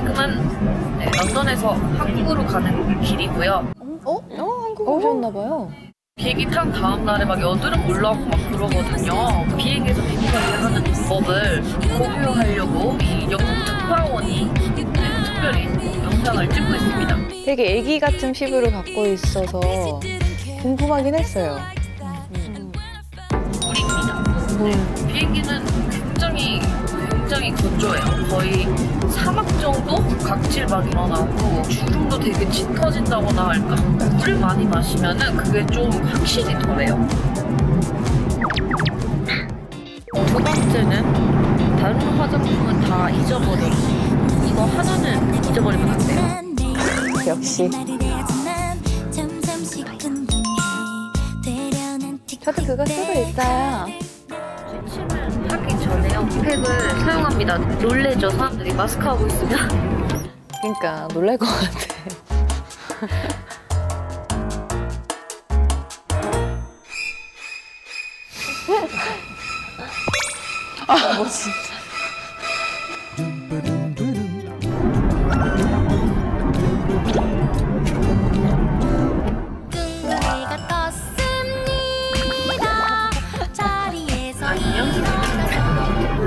지금은 네, 런던에서 한국으로 가는 길이고요. 어? 어, 한국 오셨나봐요. 비행기 탄 다음 날에 막 여드름 올라오고 막 그러거든요. 비행기에서 비행기 관리하는 방법을 공유하려고 이 영국 특파원이 네, 특별히 영상을 찍고 있습니다. 되게 애기 같은 피부를 갖고 있어서 궁금하긴 했어요. 물입니다. 비행기는 굉장히 굉장히 건조해요. 거의 사막 정도 각질 막 일어나고 주름도 되게 짙어진다거나 할까. 물을 많이 마시면은 그게 좀 확실히 덜해요. 두 번째는 다른 화장품은 다 잊어버려. 이거 하나는 잊어버리면 안 돼요. 역시. 저도 그거 쓰고 있어요. 전에요. 팩을 사용합니다. 놀래죠, 사람들이 마스크 하고 있으면. 그러니까 놀랄 것 같아. 아, 뭐 진짜.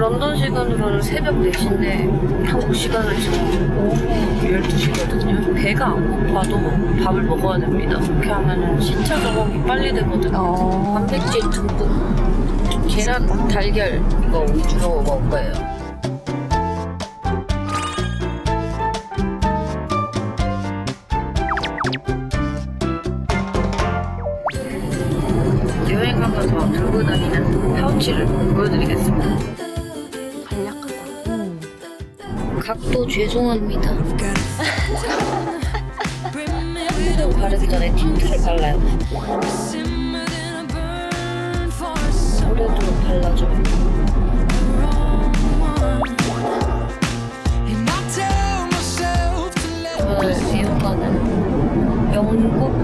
런던 시간으로는 새벽 4시인데 한국 시간은 지금 오후 12시거든요. 배가 안 고파도 밥을 먹어야 됩니다. 그렇게 하면 신체 적응이 빨리 되거든요. 어. 단백질 듬뿍 계란, 달걀 이거 위주로 먹을 거예요. 여행 가면서 들고 다니는 pouch를 보여드리겠습니다. 각도 죄송합니다. shadow 바르기 전에 tint를 발라요. 볼에도 발라줘요.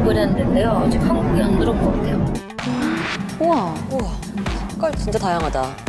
브랜드인데요. 아직 한국에 안 들어온 것 같아요. 우와. 우와, 색깔 진짜 다양하다.